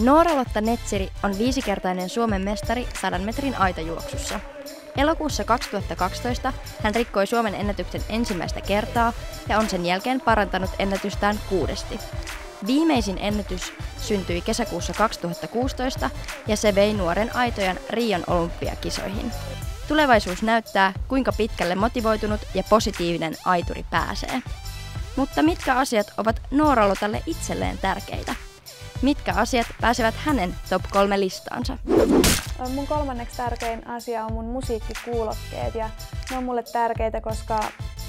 Noora-Lotta Netsiri on viisikertainen Suomen mestari 100 metrin aitajuoksussa. Elokuussa 2012 hän rikkoi Suomen ennätyksen ensimmäistä kertaa ja on sen jälkeen parantanut ennätystään kuudesti. Viimeisin ennätys syntyi kesäkuussa 2016 ja se vei nuoren aitojan Rion olympiakisoihin. Tulevaisuus näyttää, kuinka pitkälle motivoitunut ja positiivinen aituri pääsee. Mutta mitkä asiat ovat Nooralotalle itselleen tärkeitä? Mitkä asiat pääsevät hänen top 3 listaansa? Mun kolmanneksi tärkein asia on mun musiikkikuulokkeet ja ne on mulle tärkeitä, koska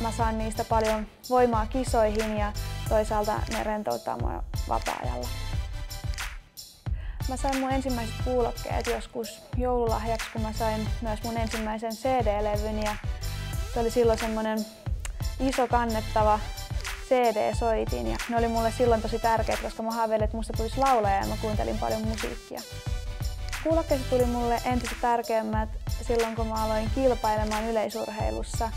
mä saan niistä paljon voimaa kisoihin ja toisaalta ne rentouttaa mua vapaa-ajalla. Mä sain mun ensimmäiset kuulokkeet joskus joululahjaksi, kun mä sain myös mun ensimmäisen CD-levyn ja se oli silloin semmonen iso kannettava CD-soitin ja ne oli mulle silloin tosi tärkeitä, koska mä haaveilin, että musta tulisi laulaja ja mä kuuntelin paljon musiikkia. Kuulokkeista tuli mulle entistä tärkeämmät silloin, kun mä aloin kilpailemaan yleisurheilussa.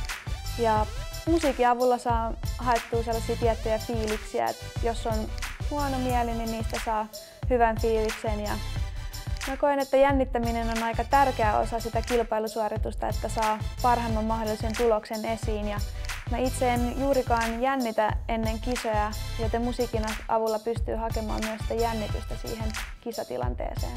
Ja musiikin avulla saa haettua sellaisia tiettyjä fiiliksiä, että jos on huono mieli, niin niistä saa hyvän fiiliksen. Ja mä koen, että jännittäminen on aika tärkeä osa sitä kilpailusuoritusta, että saa parhaimman mahdollisen tuloksen esiin. Ja Mä itse en juurikaan jännitä ennen kisoja, joten musiikin avulla pystyy hakemaan myös sitä jännitystä siihen kisatilanteeseen.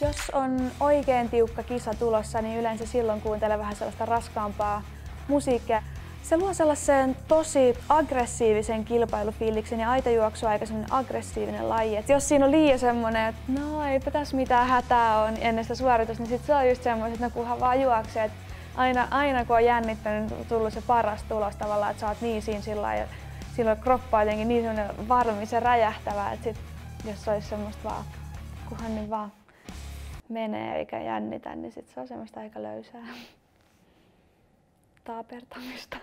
Jos on oikein tiukka kisa tulossa, niin yleensä silloin kuuntelen vähän sellaista raskaampaa musiikkia. Se luo sellaisen tosi aggressiivisen kilpailufiiliksen ja aitajuoksu on aika aggressiivinen laji. Et jos siinä on liian semmoinen, että no eipä tässä mitään hätää on ennen sitä suoritusta, niin sit se on just semmoinen, että no kunhan vaan juoksee aina, aina kun on jännittänyt, on tullut se paras tulos tavallaan, että sä oot niin siinä sillä ja silloin kroppa on jotenkin niin semmoinen varmis ja räjähtävä, että sit, jos se olisi semmoista vaan, kunhan niin vaan menee eikä jännitä, niin sit se on semmoista aika löysää taapertamista.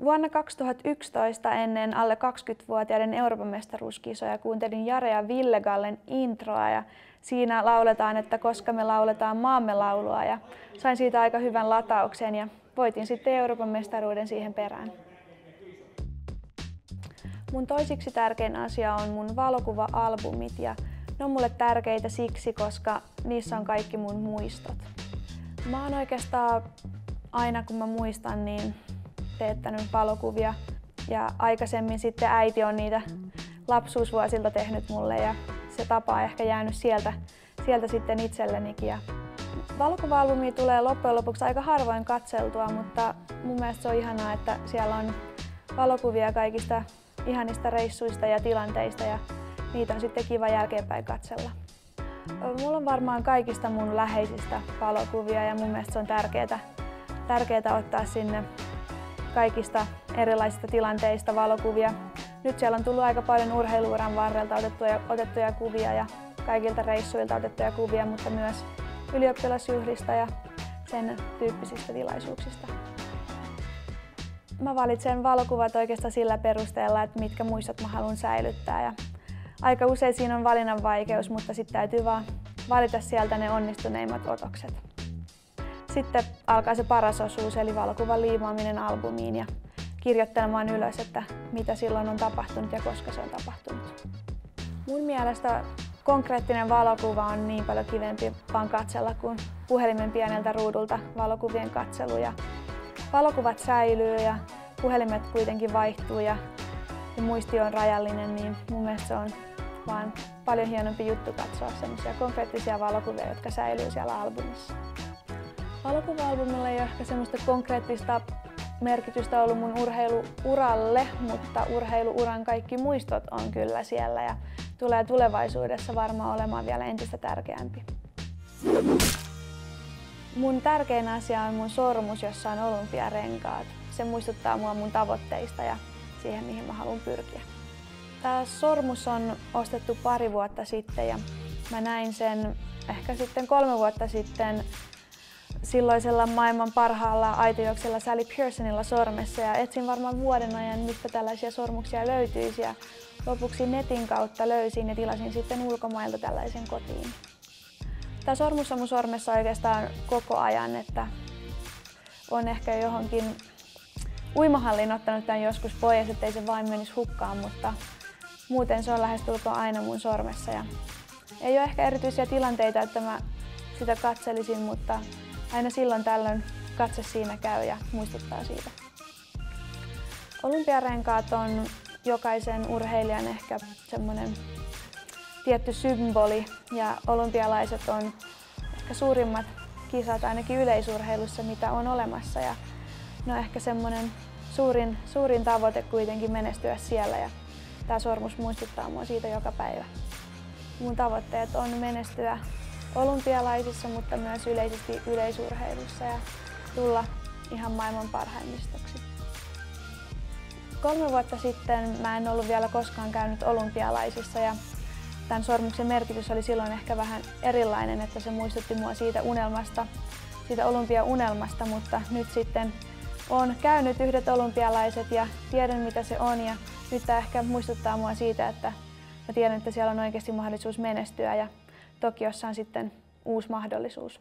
Vuonna 2011 ennen alle 20-vuotiaiden Euroopan mestaruuskisoja kuuntelin Jare ja Villegallen introa ja siinä lauletaan, että koska me lauletaan maamme laulua ja sain siitä aika hyvän latauksen ja voitin sitten Euroopan mestaruuden siihen perään. Mun toisiksi tärkein asia on mun valokuva-albumit ja ne on mulle tärkeitä siksi, koska niissä on kaikki mun muistot. Mä oon oikeastaan aina kun mä muistan, niin teettänyt valokuvia ja aikaisemmin sitten äiti on niitä lapsuusvuosilta tehnyt mulle ja se tapa on ehkä jäänyt sieltä, sieltä sitten itsellenikin. Ja valokuva tulee loppujen lopuksi aika harvoin katseltua, mutta mun mielestä se on ihanaa, että siellä on valokuvia kaikista ihanista reissuista ja tilanteista ja niitä on sitten kiva jälkeenpäin katsella. Mulla on varmaan kaikista mun läheisistä valokuvia ja mun mielestä se on tärkeää, tärkeää ottaa sinne kaikista erilaisista tilanteista valokuvia. Nyt siellä on tullut aika paljon urheiluuran varrelta otettuja, otettuja kuvia ja kaikilta reissuilta otettuja kuvia, mutta myös ylioppilasjuhlista ja sen tyyppisistä tilaisuuksista. Mä valitsen valokuvat oikeastaan sillä perusteella, että mitkä muistot mä haluan säilyttää. Ja aika usein siinä on valinnan vaikeus, mutta sitten täytyy vaan valita sieltä ne onnistuneimmat otokset. Sitten alkaa se paras osuus, eli valokuvan liimaaminen albumiin ja kirjoittelemaan ylös, että mitä silloin on tapahtunut ja koska se on tapahtunut. Mun mielestä konkreettinen valokuva on niin paljon kivempi vaan katsella kuin puhelimen pieneltä ruudulta valokuvien katselu. Ja valokuvat säilyy ja puhelimet kuitenkin vaihtuu ja, ja muisti on rajallinen, niin mun mielestä se on vaan paljon hienompi juttu katsoa semmoisia konkreettisia valokuvia, jotka säilyy siellä albumissa. Valokuva-albumilla ei ehkä semmoista konkreettista merkitystä ollut mun urheiluuralle, mutta urheiluuran kaikki muistot on kyllä siellä ja tulee tulevaisuudessa varmaan olemaan vielä entistä tärkeämpi. Mun tärkein asia on mun sormus, jossa on olympiarenkaat. Se muistuttaa mua mun tavoitteista ja siihen, mihin mä haluan pyrkiä. Tämä sormus on ostettu pari vuotta sitten ja mä näin sen ehkä sitten kolme vuotta sitten silloisella maailman parhaalla aitojuoksella Sally Pearsonilla sormessa ja etsin varmaan vuoden ajan, mistä tällaisia sormuksia löytyisi ja lopuksi netin kautta löysin ja tilasin sitten ulkomailta tällaisen kotiin. Tämä sormus on mun sormessa oikeastaan koko ajan, että on ehkä johonkin uimahallin ottanut tämän joskus pois, ettei se vain menisi hukkaan, mutta muuten se on lähestulkoon aina mun sormessa. Ja ei ole ehkä erityisiä tilanteita, että mä sitä katselisin, mutta aina silloin tällöin katse siinä käy ja muistuttaa siitä. Olympiarenkaat on jokaisen urheilijan ehkä semmoinen tietty symboli ja olympialaiset on ehkä suurimmat kisat ainakin yleisurheilussa, mitä on olemassa. Ja ne on ehkä semmoinen suurin, suurin tavoite kuitenkin menestyä siellä ja tämä sormus muistuttaa mua siitä joka päivä. Mun tavoitteet on menestyä olympialaisissa, mutta myös yleisesti yleisurheilussa ja tulla ihan maailman parhaimmistoksi. Kolme vuotta sitten mä en ollut vielä koskaan käynyt olympialaisissa ja tämän sormuksen merkitys oli silloin ehkä vähän erilainen, että se muistutti mua siitä unelmasta, siitä olympiaunelmasta, mutta nyt sitten olen käynyt yhdet olympialaiset ja tiedän mitä se on ja nyt tämä ehkä muistuttaa mua siitä, että mä tiedän, että siellä on oikeasti mahdollisuus menestyä ja Tokiossa on sitten uusi mahdollisuus.